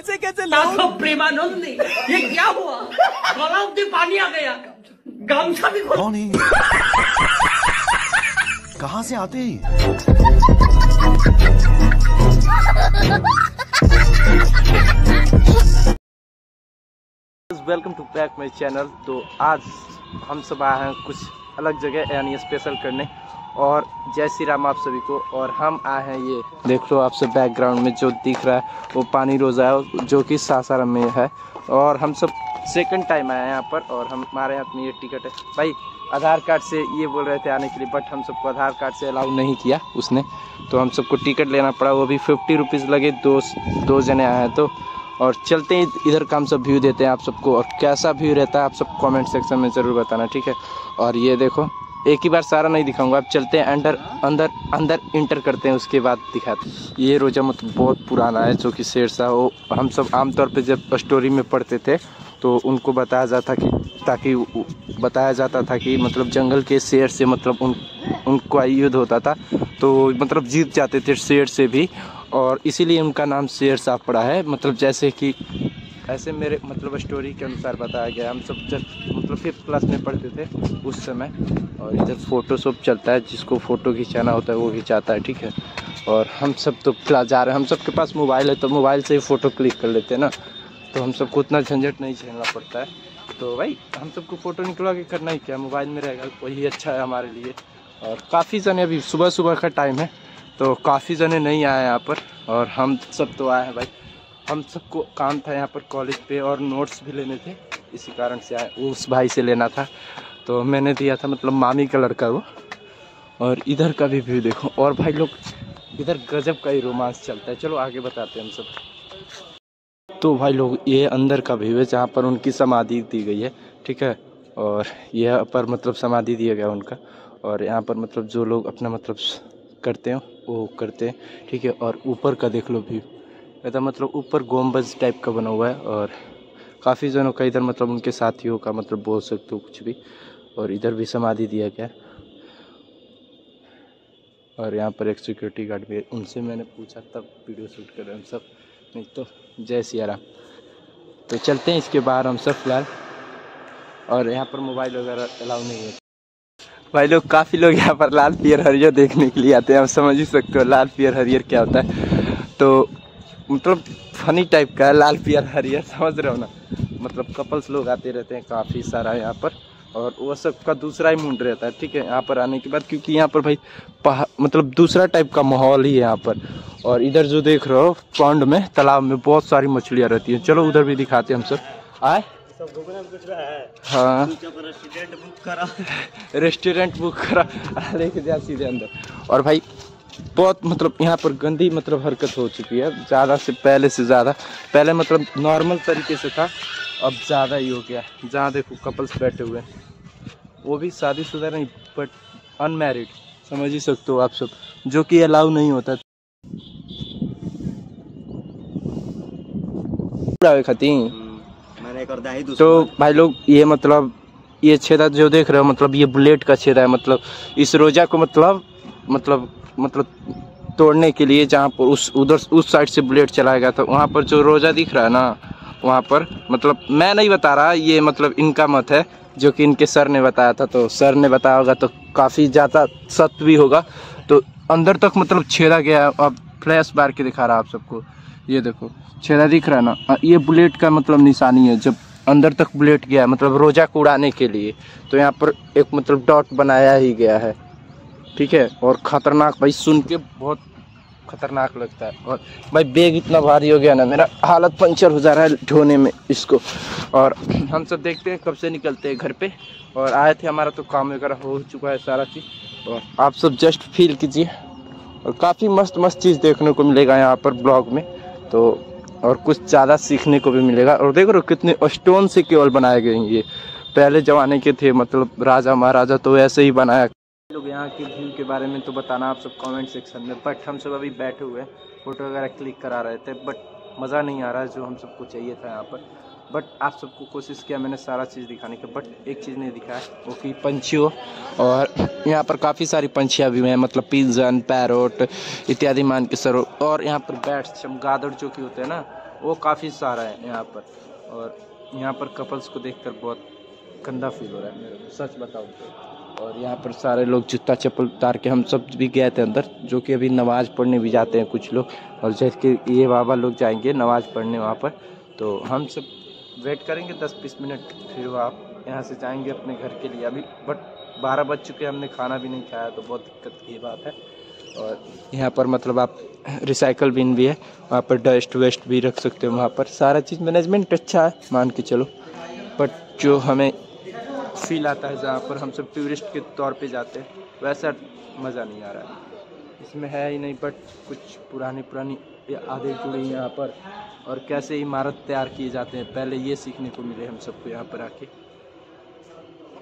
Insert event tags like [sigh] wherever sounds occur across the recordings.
ऐसे कैसे तो प्रेमानंदी ये क्या हुआ? गलाव से पानी आ गया। गमछा भी खोल कौन है? कहाँ से आते हैं? Welcome to back my channel तो आज हम सब आए हैं कुछ अलग जगह, यानी स्पेशल करने। और जय श्री राम आप सभी को, और हम आए हैं ये। देख लो आप सब बैकग्राउंड में जो दिख रहा है, वो पानी रोज़ा है, जो कि सासाराम में है। और हम सब सेकंड टाइम आए हैं यहाँ पर, और हम हमारे हाथ में ये टिकट है। भाई, आधार कार्ड से ये बोल रहे थे आने के लिए बट हम सबको आधार कार्ड से अलाउ नहीं किया उसने। तो हम सबको टिकट लेना पड़ा, वो भी फिफ्टी रुपीज़ लगे, दो दो जने आए हैं तो और चलते हैं, इधर का हम सब व्यू देते हैं आप सबको, और कैसा व्यू रहता है आप सब कमेंट सेक्शन में ज़रूर बताना, ठीक है? और ये देखो, एक ही बार सारा नहीं दिखाऊँगा, अब चलते हैं अंदर अंदर अंदर इंटर करते हैं, उसके बाद दिखाते हैं। ये रोजा मत बहुत पुराना है, जो कि शेर शाह वो हम सब आमतौर पे जब स्टोरी में पढ़ते थे तो उनको बताया जाता कि, ताकि बताया जाता था कि मतलब जंगल के शेर से मतलब उन, उनका युद्ध होता था तो मतलब जीत जाते थे शेर से भी और इसीलिए उनका नाम शेर शाह पड़ा है। मतलब जैसे कि, ऐसे मेरे मतलब स्टोरी के अनुसार बताया गया। हम सब जब मतलब फिफ्थ क्लास में पढ़ते थे उस समय, और इधर फ़ोटो शॉप चलता है, जिसको फ़ोटो खिंचाना होता है, वो खिंचाता है, ठीक है? और हम सब तो क्लास जा रहे हैं। हम सब के पास मोबाइल है तो मोबाइल से ही फ़ोटो क्लिक कर लेते हैं ना? तो हम सबको उतना झंझट नहीं झेलना पड़ता है। तो भाई, हम सबको फ़ोटो निकलवा के करना ही क्या? मोबाइल में रहेगा, वही अच्छा है हमारे लिए। और काफ़ी जने अभी सुबह सुबह का टाइम है। तो काफ़ी जने नहीं आए यहाँ पर, और हम सब तो आए हैं भाई। हम सबको काम था यहाँ पर कॉलेज पे और नोट्स भी लेने थे, इसी कारण से आए उस भाई से लेना था। तो मैंने दिया था मतलब मामी का लड़का वो, और इधर का भी व्यू देखो। और भाई लोग, इधर गजब का ही रोमांस चलता है। चलो आगे बताते हैं हम सब। तो भाई लोग, ये अंदर का व्यू है जहाँ पर उनकी समाधि दी गई है, ठीक है? और यह पर मतलब समाधि दिया गया उनका। और यहाँ पर मतलब जो लोग अपना मतलब करते हैं वो करते हैं, ठीक है, और ऊपर का देख लो व्यू ऐसा मतलब ऊपर गोम्बज टाइप का बना हुआ है और काफ़ी जनों का इधर मतलब उनके साथियों का मतलब बोल सकते हो कुछ भी, और इधर भी समाधि दिया गया और यहाँ पर एक सिक्योरिटी गार्ड भी उनसे मैंने पूछा तब वीडियो शूट कर रहे हम सब। नहीं तो जय सिया राम तो चलते हैं इसके बाहर हम सब फ़िलहाल। और यहाँ पर मोबाइल वगैरह अलाउ नहीं है भाई लोग, काफ़ी लोग यहाँ पर लाल पियर हरियर देखने के लिए आते हैं। आप समझ ही सकते हो लाल पियर हरियर क्या होता है। तो मतलब फनी टाइप का है, लाल पियर हरियर, समझ रहे हो ना? मतलब कपल्स लोग आते रहते हैं काफ़ी सारा यहाँ पर, और वह सब का दूसरा ही मूड रहता है, ठीक है? यहाँ पर आने के बाद, क्योंकि यहाँ पर भाई मतलब दूसरा टाइप का माहौल ही है यहाँ पर। और इधर जो देख रहे हो पौंड में, तालाब में बहुत सारी मछलियाँ रहती हैं। चलो उधर भी दिखाते हैं हम सब। आए। हाँ? रेस्टोरेंट बुक करा? लेके [laughs] जा सीधे अंदर। और भाई बहुत मतलब यहाँ पर गंदी मतलब हरकत हो चुकी है। ज़्यादा से पहले से ज़्यादा। पहले मतलब नॉर्मल तरीके से था अब ज़्यादा ही हो गया। जहाँ देखो कपल्स बैठे हुए हैं। वो भी शादीशुदा नहीं बट अनमैरिड समझ ही सकते हो आप सब जो कि अलाउ नहीं होता। खाती दाही तो भाई लोग ये मतलब ये छेदा जो देख रहे हो मतलब ये बुलेट का छेदा है मतलब इस रोजा को मतलब मतलब मतलब तोड़ने के लिए जहाँ पर उस उधर उस साइड से बुलेट चलाया गया था वहाँ पर जो रोजा दिख रहा है ना वहाँ पर मतलब मैं नहीं बता रहा ये मतलब इनका मत है जो कि इनके सर ने बताया था तो सर ने बताया होगा तो काफ़ी ज़्यादा सत्य भी होगा तो अंदर तक मतलब छेदा गया है। अब फ्लैश बार के दिखा रहा आप सबको ये देखो छेदा दिख रहा है ना? हाँ, ये बुलेट का मतलब निशानी है जब अंदर तक बुलेट गया है, मतलब रोजा को उड़ाने के लिए तो यहाँ पर एक मतलब डॉट बनाया ही गया है। ठीक है? और खतरनाक भाई सुन के बहुत खतरनाक लगता है। और भाई बैग इतना भारी हो गया ना मेरा हालत पंचर हो जा रहा है ढोने में इसको। और हम सब देखते हैं कब से निकलते हैं घर पे। और आए थे हमारा तो काम वगैरह हो चुका है सारा चीज़। और आप सब जस्ट फील कीजिए। और काफ़ी मस्त मस्त चीज़ देखने को मिलेगा यहाँ पर ब्लॉग में। तो और कुछ ज़्यादा सीखने को भी मिलेगा। और देख रहे हो कितने स्टोन से केवल बनाए गए ये। पहले ज़माने के थे मतलब राजा, महाराजा तो ऐसे ही बनाया। लोग यहाँ के व्यू के बारे में तो बताना आप सब कमेंट सेक्शन में बट हम सब अभी बैठे हुए फ़ोटो वगैरह क्लिक करा रहे थे बट मज़ा नहीं आ रहा है जो हम सबको चाहिए था यहाँ पर। बट आप सबको कोशिश किया मैंने सारा चीज़ दिखाने का, बट एक चीज़ नहीं दिखाया वो कि पंछियों और यहाँ पर काफ़ी सारी पंछियाँ भी हैं मतलब पिजन, पैरोट इत्यादि मान के सरो और यहाँ पर बैट्स चमगादड़ जो कि होते हैं ना, वो काफ़ी सारा है यहाँ पर। और यहाँ पर कपल्स को देखकर बहुत गंदा फील हो रहा है मेरे को, सच बताऊँ तो। और यहाँ पर सारे लोग जूता चप्पल उतार के हम सब भी गए थे अंदर, जो कि अभी नमाज़ पढ़ने भी जाते हैं कुछ लोग। और जैसे कि ये बाबा लोग जाएँगे नमाज़ पढ़ने वहाँ पर तो हम सब वेट करेंगे दस बीस मिनट, फिर वो आप यहाँ से जाएँगे अपने घर के लिए। अभी बट बारह बज चुके हमने खाना भी नहीं खाया तो बहुत दिक्कत की बात है। और यहाँ पर मतलब आप रिसाइकल बिन भी है, वहाँ पर डस्ट वेस्ट भी रख सकते हो वहाँ पर। सारा चीज़ मैनेजमेंट अच्छा है, मान के चलो। बट जो हमें फील आता है जहाँ पर, हम सब टूरिस्ट के तौर पे जाते हैं, वैसा मज़ा नहीं आ रहा है। इसमें है ही नहीं बट कुछ पुरानी पुरानी आधे जुड़ी यहाँ पर और कैसे इमारत तैयार किए जाते हैं, पहले ये सीखने को मिले हम सबको यहाँ पर आके।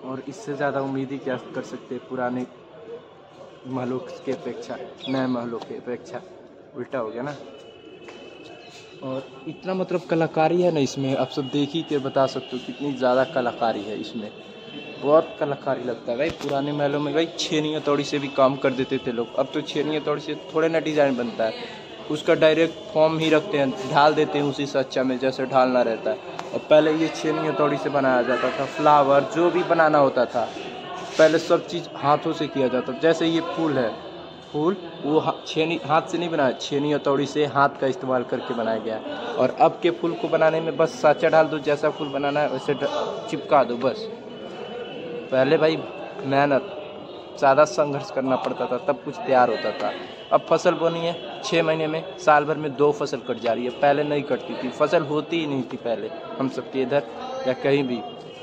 और इससे ज़्यादा उम्मीद ही क्या कर सकते हैं, पुराने महलों के अपेक्षा, नए महलों के अपेक्षा। उल्टा हो गया ना। और इतना मतलब कलाकारी है ना इसमें, आप सब देख ही के बता सकते हो कितनी ज़्यादा कलाकारी है इसमें। बहुत कलाकारी लगता है भाई, पुराने महलों में भाई छेनी तोड़ी से भी काम कर देते थे लोग। अब तो छेनी तोड़ी से थोड़े ना डिज़ाइन बनता है। उसका डायरेक्ट फॉर्म ही रखते हैं, ढाल देते हैं उसी से अच्छा में, जैसे ढालना रहता है। और पहले ये छेनी तोड़ी से बनाया जाता था फ्लावर जो भी बनाना होता था, पहले सब चीज़ हाथों से किया जाता था। जैसे ये फूल है, फूल, वो छेनी, हाथ से नहीं बनाया, छेनी हथौड़ी से हाथ का इस्तेमाल करके बनाया गया। और अब के फूल को बनाने में बस साचा डाल दो, जैसा फूल बनाना है, वैसे चिपका दो, बस। पहले भाई मेहनत ज़्यादा संघर्ष करना पड़ता था, तब कुछ तैयार होता था। अब फ़सल बोनी है छः महीने में, साल भर में दो फ़सल कट जा रही है। पहले नहीं कटती थी, फ़सल होती ही नहीं थी पहले, हम सबके इधर, या कहीं भी।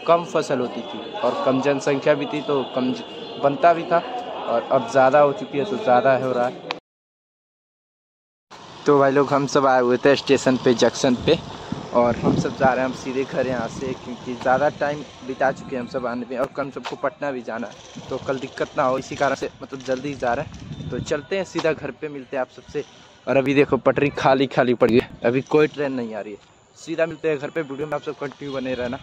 कम फ़सल होती थी, और कम जनसंख्या भी थी तो कम बनता भी था, और अब ज़्यादा हो चुकी है तो ज़्यादा हो रहा है। तो भाई लोग, हम सब आए हुए थे स्टेशन पे, जंक्शन पे। और हम सब जा रहे हैं, हम सीधे घर यहाँ से, क्योंकि ज़्यादा टाइम बिता चुके हैं हम सब आने में और कल सबको पटना भी जाना है। तो कल दिक्कत ना हो, इसी कारण से मतलब जल्दी जा रहे हैं। तो चलते हैं सीधा घर पे, मिलते हैं आप सबसे। और अभी देखो, पटरी खाली खाली पड़ी है। अभी कोई ट्रेन नहीं आ रही है। सीधा मिलते हैं घर पर वीडियो में आप सब कंटिन्यू बने रहना।